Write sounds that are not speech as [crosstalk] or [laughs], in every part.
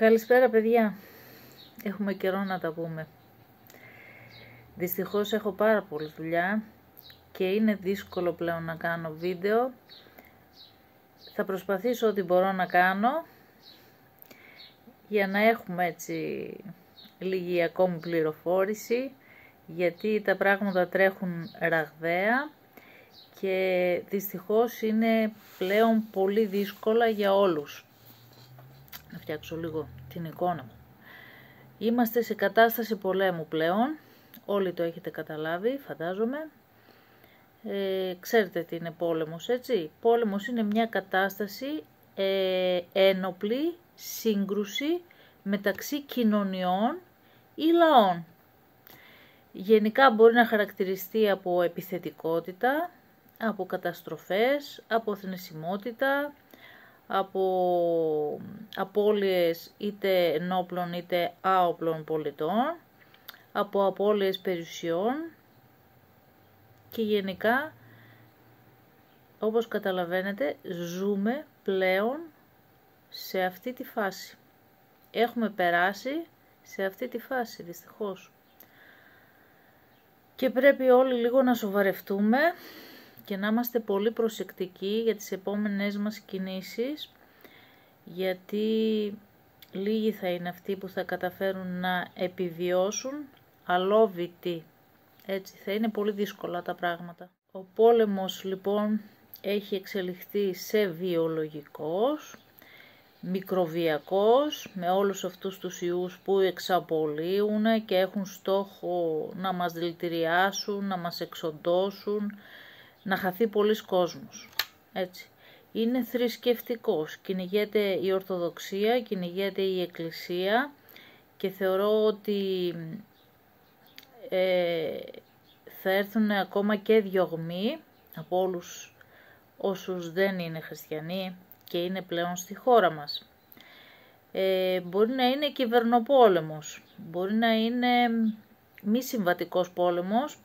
Καλησπέρα παιδιά. Έχουμε καιρό να τα πούμε. Δυστυχώς έχω πάρα πολλή δουλειά και είναι δύσκολο πλέον να κάνω βίντεο. Θα προσπαθήσω ό,τι μπορώ να κάνω για να έχουμε έτσι λίγη ακόμη πληροφόρηση γιατί τα πράγματα τρέχουν ραγδαία και δυστυχώς είναι πλέον πολύ δύσκολα για όλους. Να φτιάξω λίγο την εικόνα μου. Είμαστε σε κατάσταση πολέμου πλέον, όλοι το έχετε καταλάβει, φαντάζομαι. Ε, ξέρετε τι είναι πόλεμος, έτσι. Πόλεμος είναι μια κατάσταση ε, ένοπλη σύγκρουση μεταξύ κοινωνιών ή λαών. Γενικά μπορεί να χαρακτηριστεί από επιθετικότητα, από καταστροφές, από θνησιμότητα, από απώλειες είτε ενόπλων είτε άοπλων πολιτών, από απώλειες περιουσιών και γενικά, όπως καταλαβαίνετε, ζούμε πλέον σε αυτή τη φάση. Έχουμε περάσει σε αυτή τη φάση, δυστυχώς. Και πρέπει όλοι λίγο να σοβαρευτούμε και να είμαστε πολύ προσεκτικοί για τις επόμενες μας κινήσεις, γιατί λίγοι θα είναι αυτοί που θα καταφέρουν να επιβιώσουν αλόβητοι. Έτσι θα είναι πολύ δύσκολα τα πράγματα. Ο πόλεμος λοιπόν έχει εξελιχθεί σε βιολογικός, μικροβιακός, με όλους αυτούς τους ιούς που εξαπολύουν και έχουν στόχο να μας δηλητηριάσουν, να μας εξοντώσουν, να χαθεί πολλοί κόσμος. Έτσι. Είναι θρησκευτικός, κυνηγέται η Ορθοδοξία, κυνηγέται η Εκκλησία και θεωρώ ότι ε, θα έρθουν ακόμα και διωγμοί από όλους όσους δεν είναι χριστιανοί και είναι πλέον στη χώρα μας. Ε, μπορεί να είναι κυβερνοπόλεμος, μπορεί να είναι μη συμβατικός πόλεμος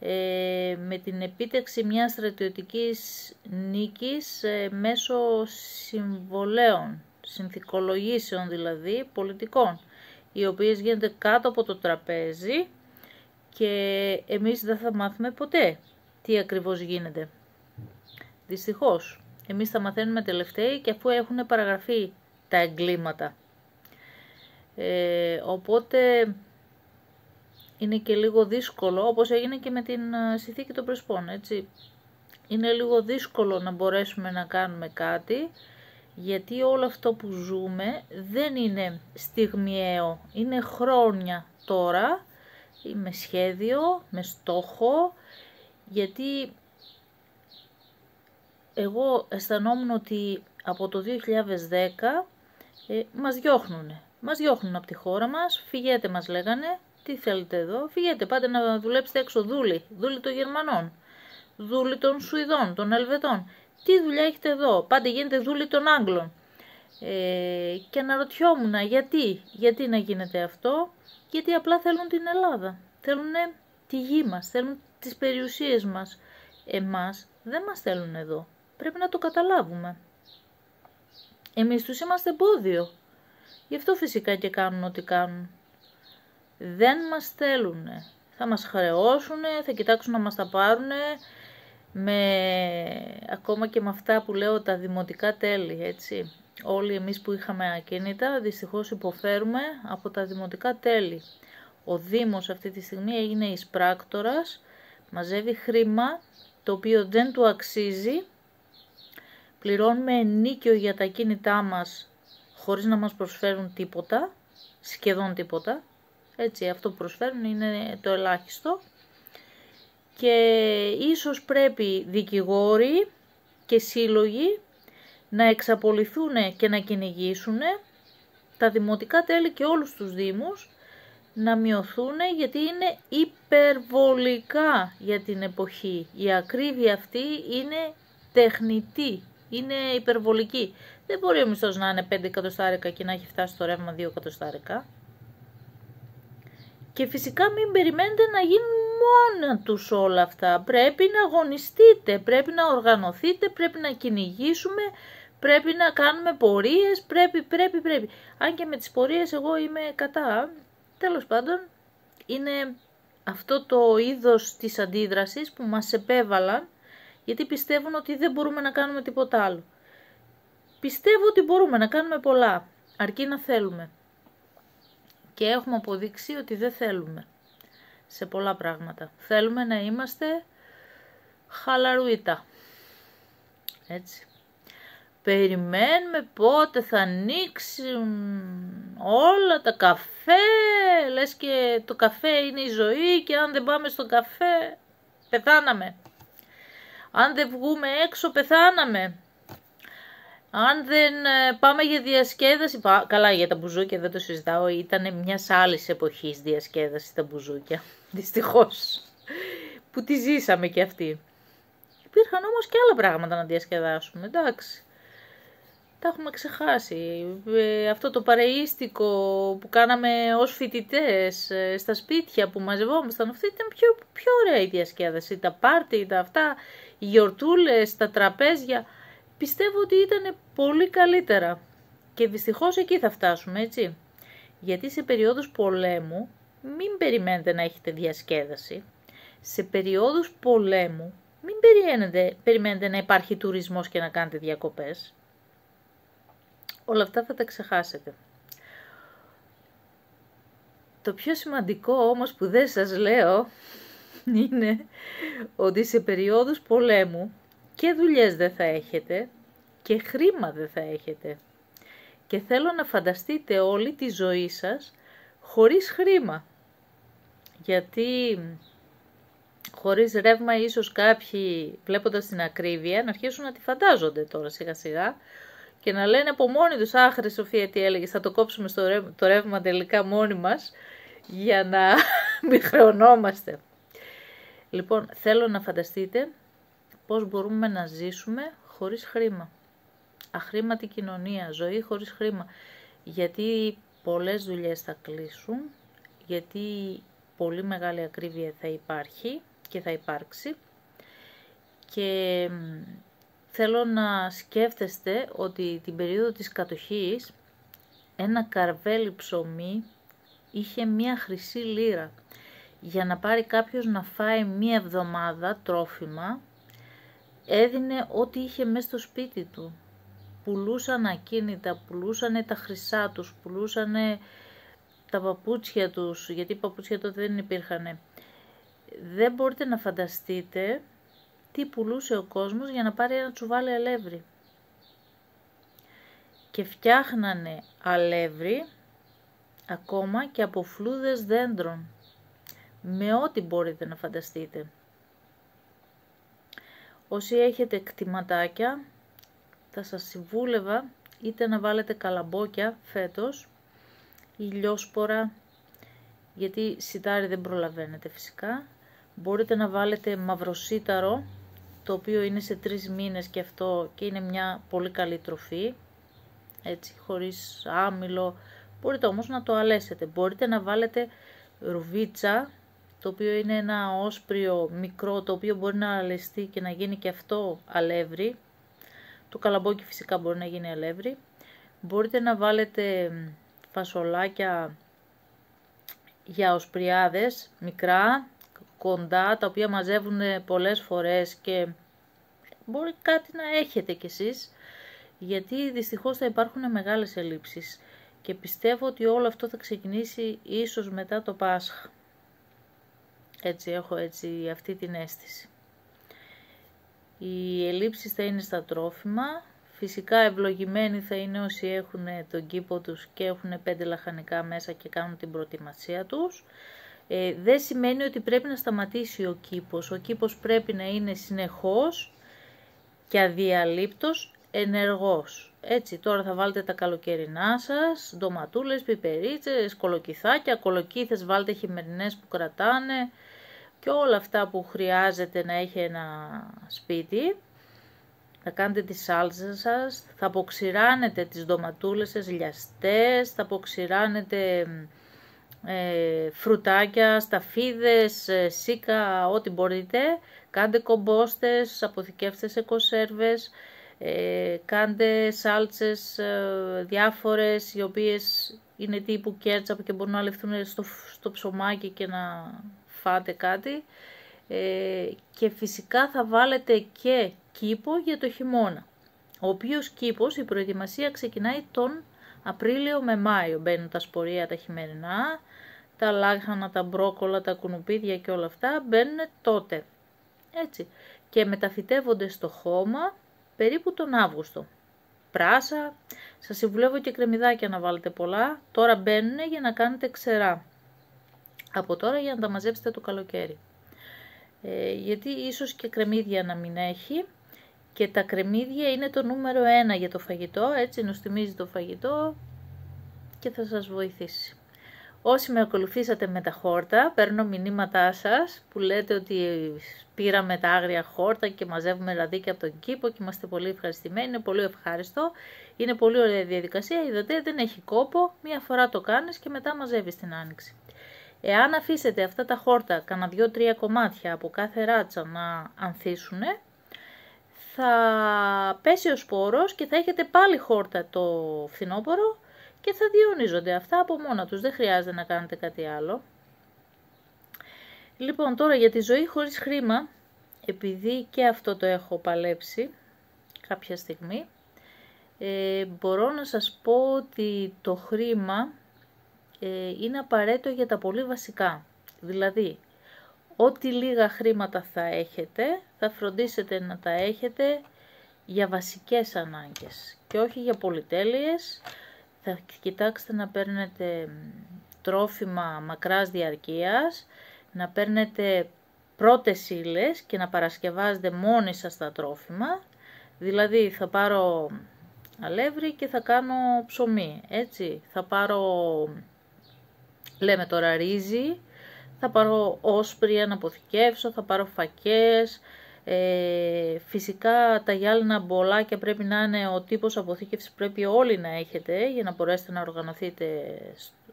ε, με την επίτευξη μιας στρατιωτικής νίκης ε, μέσω συμβολέων, συνθηκολογήσεων δηλαδή, πολιτικών, οι οποίες γίνονται κάτω από το τραπέζι και εμείς δεν θα μάθουμε ποτέ τι ακριβώς γίνεται. Δυστυχώς, εμείς θα μαθαίνουμε τελευταίοι και αφού έχουν παραγραφεί τα εγκλήματα. Ε, οπότε είναι και λίγο δύσκολο, όπως έγινε και με την ε, συνθήκη των Πρεσπών, έτσι. Είναι λίγο δύσκολο να μπορέσουμε να κάνουμε κάτι, γιατί όλο αυτό που ζούμε δεν είναι στιγμιαίο, είναι χρόνια τώρα, με σχέδιο, με στόχο, γιατί εγώ αισθανόμουν ότι από το 2010 ε, μας διώχνουνε. Μας διώχνουν από τη χώρα μας, φυγέτε μας λέγανε, τι θέλετε εδώ, φυγέτε, πάτε να δουλέψετε έξω δούλοι, δούλοι των Γερμανών, δούλοι των Σουηδών, των Ελβετών. Τι δουλειά έχετε εδώ, πάτε γίνετε δούλοι των Άγγλων. Ε, και αναρωτιόμουν γιατί, γιατί να γίνεται αυτό, γιατί απλά θέλουν την Ελλάδα, θέλουν τη γη μας, θέλουν τις περιουσίες μας. Εμάς δεν μας θέλουν εδώ, πρέπει να το καταλάβουμε. Εμείς τους είμαστε εμπόδιο. Γι' αυτό φυσικά και κάνουν ό,τι κάνουν δεν μας θέλουν. Θα μας χρεώσουν, θα κοιτάξουν να μας τα πάρουν με, ακόμα και με αυτά που λέω τα δημοτικά τέλη, έτσι. Όλοι εμείς που είχαμε ακίνητα δυστυχώς υποφέρουμε από τα δημοτικά τέλη. Ο Δήμος αυτή τη στιγμή έγινε εισπράκτορας, μαζεύει χρήμα το οποίο δεν του αξίζει, πληρώνουμε ενίκιο για τα κίνητά μας χωρίς να μας προσφέρουν τίποτα, σχεδόν τίποτα, έτσι, αυτό που προσφέρουν είναι το ελάχιστο. Και ίσως πρέπει δικηγόροι και σύλλογοι να εξαπολυθούν και να κυνηγήσουν τα δημοτικά τέλη και όλους τους δήμους να μειωθούν γιατί είναι υπερβολικά για την εποχή. Η ακρίβεια αυτή είναι τεχνητή, είναι υπερβολική. Δεν μπορεί ο μισθός να είναι 5 εκατοστάρικα και να έχει φτάσει στο ρεύμα 2 εκατοστάρικα. Και φυσικά μην περιμένετε να γίνουν μόνα τους όλα αυτά. Πρέπει να αγωνιστείτε, πρέπει να οργανωθείτε, πρέπει να κυνηγήσουμε, πρέπει να κάνουμε πορείες, πρέπει, πρέπει, πρέπει. Αν και με τις πορείες εγώ είμαι κατά, τέλος πάντων, είναι αυτό το είδος της αντίδρασης που μας επέβαλαν, γιατί πιστεύουν ότι δεν μπορούμε να κάνουμε τίποτα άλλο. Πιστεύω ότι μπορούμε να κάνουμε πολλά, αρκεί να θέλουμε. Και έχουμε αποδείξει ότι δεν θέλουμε σε πολλά πράγματα. Θέλουμε να είμαστε χαλαρουίτα. Έτσι. Περιμένουμε πότε θα ανοίξουν όλα τα καφέ, λες και το καφέ είναι η ζωή και αν δεν πάμε στο καφέ πεθάναμε. Αν δεν βγούμε έξω πεθάναμε. Αν δεν ε, πάμε για διασκέδαση, καλά για τα μπουζούκια δεν το συζητάω, ήταν μια άλλης εποχής διασκέδαση τα μπουζούκια, [laughs] δυστυχώς, που τη ζήσαμε κι αυτή. Υπήρχαν όμως και άλλα πράγματα να διασκεδάσουμε, εντάξει. Τα έχουμε ξεχάσει. Ε, αυτό το παρεΐστικο που κάναμε ως φοιτητές ε, στα σπίτια που μαζευόμασταν, αυτή ήταν πιο, πιο ωραία η διασκέδαση. Τα πάρτι, τα αυτά, οι γιορτούλες, τα τραπέζια πιστεύω ότι ήταν πολύ καλύτερα. Και δυστυχώς εκεί θα φτάσουμε, έτσι. Γιατί σε περίοδους πολέμου μην περιμένετε να έχετε διασκέδαση. Σε περίοδους πολέμου μην περιμένετε, περιμένετε να υπάρχει τουρισμός και να κάνετε διακοπές. Όλα αυτά θα τα ξεχάσετε. Το πιο σημαντικό όμως που δεν σας λέω [laughs] είναι ότι σε περίοδους πολέμου και δουλειές δεν θα έχετε και χρήμα δεν θα έχετε. Και θέλω να φανταστείτε όλη τη ζωή σας χωρίς χρήμα. Γιατί χωρίς ρεύμα ίσως κάποιοι βλέποντας την ακρίβεια να αρχίσουν να τη φαντάζονται τώρα σιγά σιγά και να λένε από μόνοι τους «Άχρη Σοφία τι έλεγες, θα το κόψουμε στο ρεύμα, το ρεύμα τελικά μόνοι μας για να [laughs] μην χρεωνόμαστε». Λοιπόν, θέλω να φανταστείτε πώς μπορούμε να ζήσουμε χωρίς χρήμα. Αχρήματη κοινωνία, ζωή χωρίς χρήμα. Γιατί πολλές δουλειές θα κλείσουν, γιατί πολύ μεγάλη ακρίβεια θα υπάρχει και θα υπάρξει και θέλω να σκέφτεστε ότι την περίοδο της κατοχής ένα καρβέλι ψωμί είχε μία χρυσή λίρα. Για να πάρει κάποιος να φάει μία εβδομάδα τρόφιμα έδινε ό,τι είχε μέσα στο σπίτι του. Πουλούσαν ακίνητα, πουλούσαν τα χρυσά τους, πουλούσαν τα παπούτσια τους, γιατί παπούτσια τότε δεν υπήρχαν. Δεν μπορείτε να φανταστείτε τι πουλούσε ο κόσμος για να πάρει ένα τσουβάλι αλεύρι. Και φτιάχνανε αλεύρι ακόμα και από φλούδες δέντρων. Με ό,τι μπορείτε να φανταστείτε. Όσοι έχετε κτηματάκια, θα σας συμβούλευα είτε να βάλετε καλαμπόκια φέτος ή λιόσπορα, γιατί σιτάρι δεν προλαβαίνετε φυσικά. Μπορείτε να βάλετε μαυροσίταρο, το οποίο είναι σε τρεις μήνες και αυτό και είναι μια πολύ καλή τροφή, έτσι χωρίς άμυλο. Μπορείτε όμως να το αλέσετε. Μπορείτε να βάλετε ρουβίτσα, το οποίο είναι ένα όσπριο μικρό, το οποίο μπορεί να αλεστεί και να γίνει και αυτό αλεύρι. Το καλαμπόκι φυσικά μπορεί να γίνει αλεύρι. Μπορείτε να βάλετε φασολάκια για οσπριάδες, μικρά, κοντά, τα οποία μαζεύουν πολλές φορές και μπορεί κάτι να έχετε κι εσείς, γιατί δυστυχώς θα υπάρχουν μεγάλες ελλείψεις και πιστεύω ότι όλο αυτό θα ξεκινήσει ίσως μετά το Πάσχα. Έτσι έχω έτσι αυτή την αίσθηση. Οι ελλείψεις θα είναι στα τρόφιμα. Φυσικά ευλογημένοι θα είναι όσοι έχουν τον κήπο τους και έχουν πέντε λαχανικά μέσα και κάνουν την προετοιμασία τους. Ε, δεν σημαίνει ότι πρέπει να σταματήσει ο κήπος. Ο κήπος πρέπει να είναι συνεχώς και αδιαλείπτος ενεργός. Έτσι, τώρα θα βάλετε τα καλοκαιρινά σας, ντοματούλες, πιπερίτσες, κολοκυθάκια, κολοκύθες βάλτε χειμερινές που κρατάνε, και όλα αυτά που χρειάζεται να έχει ένα σπίτι. Θα κάνετε τη σάλτσα σας, θα αποξηράνετε τις ντοματούλες σας λιαστές, θα αποξηράνετε ε, φρουτάκια, σταφίδες, ε, σίκα, ό,τι μπορείτε. Κάντε κομπόστες, αποθηκεύστε σε κονσέρβες. Ε, κάντε σάλτσες ε, διάφορες οι οποίες είναι τύπου κέρτσαπ και μπορούν να λεφθούν στο, στο ψωμάκι και να φάτε κάτι. Ε, και φυσικά θα βάλετε και κήπο για το χειμώνα. Ο οποίος κήπος, η προετοιμασία ξεκινάει τον Απρίλιο με Μάιο. Μπαίνουν τα σπορία τα χειμερινά, τα λάχανα, τα μπρόκολα, τα κουνουπίδια και όλα αυτά μπαίνουν τότε. Έτσι. Και μεταφυτεύονται στο χώμα περίπου τον Αύγουστο. Πράσα, σας συμβουλεύω και κρεμμυδάκια να βάλετε πολλά. Τώρα μπαίνουν για να κάνετε ξερά. Από τώρα για να τα μαζέψετε το καλοκαίρι. Ε, γιατί ίσως και κρεμμύδια να μην έχει. Και τα κρεμμύδια είναι το νούμερο ένα για το φαγητό, έτσι νοστιμίζει το φαγητό και θα σας βοηθήσει. Όσοι με ακολουθήσατε με τα χόρτα, παίρνω μηνύματά σας που λέτε ότι πήραμε τα άγρια χόρτα και μαζεύουμε ραδίκια από τον κήπο και είμαστε πολύ ευχαριστημένοι, είναι πολύ ευχάριστο. Είναι πολύ ωραία διαδικασία, είδατε δεν έχει κόπο, μία φορά το κάνεις και μετά μαζεύεις την άνοιξη. Εάν αφήσετε αυτά τα χόρτα κανένα δυο-τρία κομμάτια από κάθε ράτσα να ανθίσουν, θα πέσει ο σπόρος και θα έχετε πάλι χόρτα το φθινόπωρο και θα διονύζονται αυτά από μόνα τους, δεν χρειάζεται να κάνετε κάτι άλλο. Λοιπόν, τώρα για τη ζωή χωρίς χρήμα, επειδή και αυτό το έχω παλέψει κάποια στιγμή, ε, μπορώ να σας πω ότι το χρήμα ε, είναι απαραίτητο για τα πολύ βασικά. Δηλαδή, ό,τι λίγα χρήματα θα έχετε, θα φροντίσετε να τα έχετε για βασικές ανάγκες και όχι για πολυτέλειες, θα κοιτάξετε να παίρνετε τρόφιμα μακράς διαρκείας, να παίρνετε πρώτες ύλες και να παρασκευάζετε μόνοι σας τα τρόφιμα. Δηλαδή θα πάρω αλεύρι και θα κάνω ψωμί, έτσι. Θα πάρω, λέμε τώρα ρύζι, θα πάρω όσπρια να αποθηκεύσω, θα πάρω φακές, ε, φυσικά τα γυάλινα μπολάκια πρέπει να είναι ο τύπος αποθήκευσης πρέπει όλοι να έχετε για να μπορέσετε να οργανωθείτε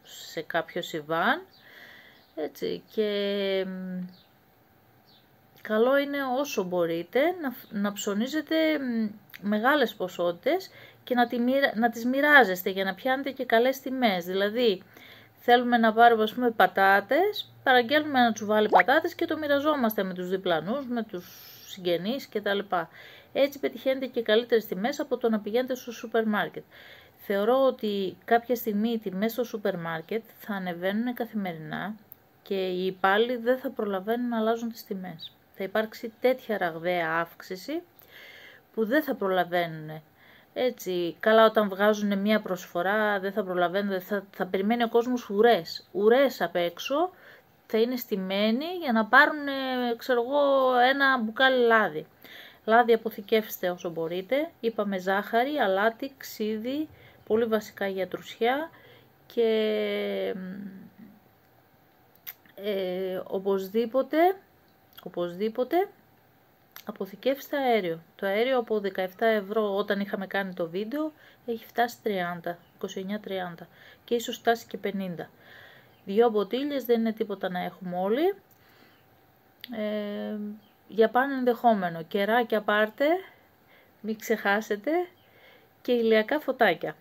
σε κάποιο σιβάν. Έτσι, και καλό είναι όσο μπορείτε να, να ψωνίζετε μεγάλες ποσότητες και να, τη, να τις μοιράζεστε για να πιάνετε και καλές τιμές. Δηλαδή, θέλουμε να πάρουμε ας πούμε πατάτες, παραγγέλνουμε ένα τσουβάλι πατάτες και το μοιραζόμαστε με τους διπλανούς, με τους συγγενείς κτλ. Έτσι πετυχαίνετε και καλύτερες τιμές από το να πηγαίνετε στο σούπερ μάρκετ. Θεωρώ ότι κάποια στιγμή οι τιμές στο σούπερ μάρκετ θα ανεβαίνουν καθημερινά και οι υπάλληλοι δεν θα προλαβαίνουν να αλλάζουν τις τιμές. Θα υπάρξει τέτοια ραγδαία αύξηση που δεν θα προλαβαίνουν. Έτσι, καλά όταν βγάζουν μια προσφορά δεν θα προλαβαίνουν, θα, θα περιμένει ο κόσμος ουρές, ουρές απ' έξω θα είναι στημένοι για να πάρουν, ε, ξέρω εγώ, ένα μπουκάλι λάδι. Λάδι αποθηκεύστε όσο μπορείτε. Είπαμε ζάχαρη, αλάτι, ξύδι, πολύ βασικά για τρουσιά και ε, οπωσδήποτε, οπωσδήποτε αποθηκεύστε αέριο. Το αέριο από 17 ευρώ όταν είχαμε κάνει το βίντεο έχει φτάσει 30, 29-30 και ίσως φτάσει και 50. Δυο μποτίλιες δεν είναι τίποτα να έχουμε όλοι. Ε, για πάνω ενδεχόμενο. Κεράκια πάρτε, μην ξεχάσετε και ηλιακά φωτάκια.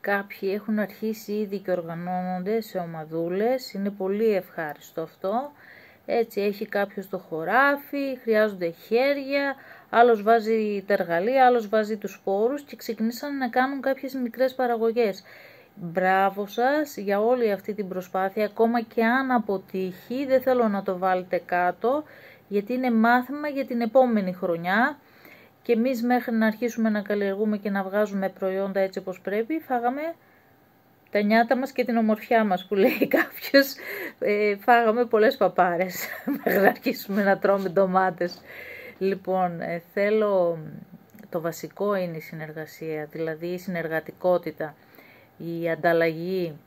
Κάποιοι έχουν αρχίσει ήδη και οργανώνονται σε ομαδούλες, είναι πολύ ευχάριστο αυτό. Έτσι έχει κάποιος το χωράφι, χρειάζονται χέρια, άλλος βάζει τα εργαλεία, άλλος βάζει τους σπόρους και ξεκινήσαν να κάνουν κάποιες μικρές παραγωγές. Μπράβο σας για όλη αυτή την προσπάθεια, ακόμα και αν αποτύχει, δεν θέλω να το βάλετε κάτω, γιατί είναι μάθημα για την επόμενη χρονιά και εμείς μέχρι να αρχίσουμε να καλλιεργούμε και να βγάζουμε προϊόντα έτσι όπως πρέπει, φάγαμε τα νιάτα μας και την ομορφιά μας που λέει [laughs] κάποιος, ε, φάγαμε πολλές παπάρες [laughs] μέχρι να αρχίσουμε να τρώμε ντομάτες. Λοιπόν, ε, θέλω, το βασικό είναι η συνεργασία, δηλαδή η συνεργατικότητα η ανταλλαγή,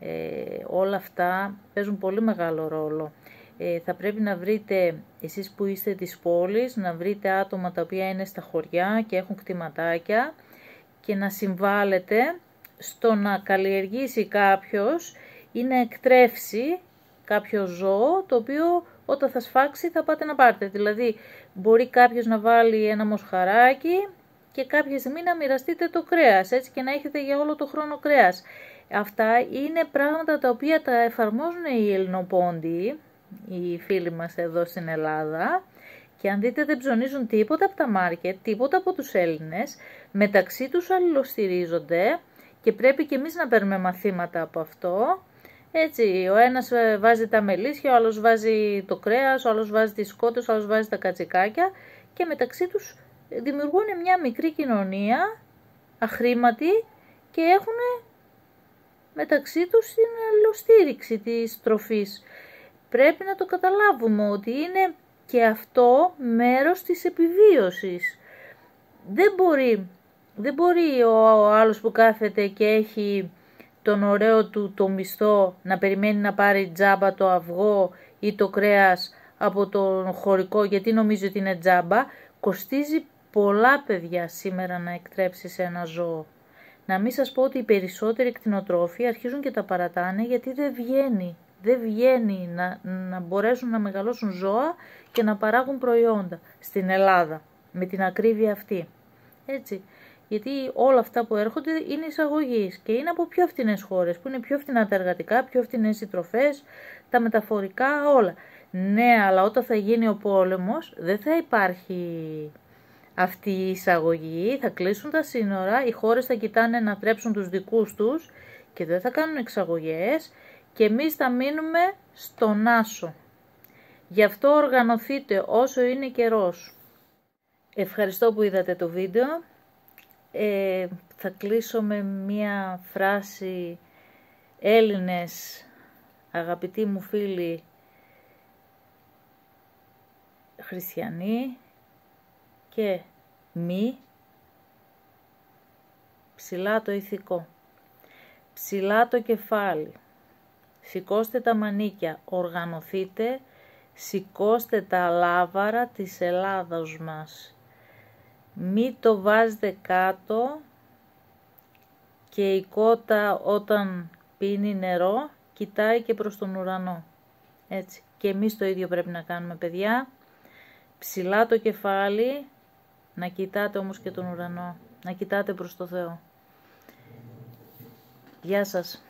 ε, όλα αυτά παίζουν πολύ μεγάλο ρόλο. Ε, θα πρέπει να βρείτε, εσείς που είστε της πόλης, να βρείτε άτομα τα οποία είναι στα χωριά και έχουν κτηματάκια και να συμβάλλετε στο να καλλιεργήσει κάποιος ή να εκτρέψει κάποιο ζώο το οποίο όταν θα σφάξει θα πάτε να πάρετε. Δηλαδή μπορεί κάποιος να βάλει ένα μοσχαράκι και κάποια στιγμή να μοιραστείτε το κρέας, έτσι και να έχετε για όλο το χρόνο κρέας. Αυτά είναι πράγματα τα οποία τα εφαρμόζουν οι Ελληνοπόντιοι, οι φίλοι μας εδώ στην Ελλάδα, και αν δείτε δεν ψωνίζουν τίποτα από τα μάρκετ, τίποτα από τους Έλληνες, μεταξύ τους αλληλοστηρίζονται και πρέπει και εμείς να παίρνουμε μαθήματα από αυτό. Έτσι, ο ένας ε, βάζει τα μελίσια, ο άλλος βάζει το κρέας, ο άλλος βάζει τις σκότες, ο άλλος βάζει τα κατσικάκια και μεταξύ τους δημιουργούν μια μικρή κοινωνία, αχρήματη και έχουν μεταξύ τους την αλληλοστήριξη της τροφής. Πρέπει να το καταλάβουμε ότι είναι και αυτό μέρος της επιβίωσης. Δεν μπορεί, δεν μπορεί ο άλλος που κάθεται και έχει τον ωραίο του το μισθό να περιμένει να πάρει τζάμπα το αυγό ή το κρέας από τον χωρικό γιατί νομίζει ότι είναι τζάμπα, κοστίζει πολλά παιδιά σήμερα να εκτρέψεις σε ένα ζώο. Να μην σας πω ότι οι περισσότεροι κτηνοτρόφοι αρχίζουν και τα παρατάνε γιατί δεν βγαίνει. Δεν βγαίνει να, να μπορέσουν να μεγαλώσουν ζώα και να παράγουν προϊόντα στην Ελλάδα με την ακρίβεια αυτή. Έτσι. Γιατί όλα αυτά που έρχονται είναι εισαγωγής και είναι από πιο φθηνέ χώρες που είναι πιο φθηνά τα εργατικά, πιο φθηνέ οι τροφές, τα μεταφορικά, όλα. Ναι, αλλά όταν θα γίνει ο πόλεμος δεν θα υπάρχει αυτή η εισαγωγή, θα κλείσουν τα σύνορα, οι χώρες θα κοιτάνε να τρέψουν τους δικούς τους και δεν θα κάνουν εξαγωγές και εμείς θα μείνουμε στον άσο. Γι' αυτό οργανωθείτε όσο είναι καιρός. Ευχαριστώ που είδατε το βίντεο. Ε, θα κλείσω με μία φράση. Έλληνες, αγαπητοί μου φίλοι χριστιανοί και μη ψηλά το ηθικό, ψηλά το κεφάλι, σηκώστε τα μανίκια, οργανωθείτε, σηκώστε τα λάβαρα της Ελλάδος μας. Μη το βάζετε κάτω και η κότα όταν πίνει νερό κοιτάει και προς τον ουρανό. Έτσι. Και εμείς το ίδιο πρέπει να κάνουμε παιδιά. Ψηλά το κεφάλι, να κοιτάτε όμως και τον ουρανό, να κοιτάτε προς το Θεό. Γεια σας.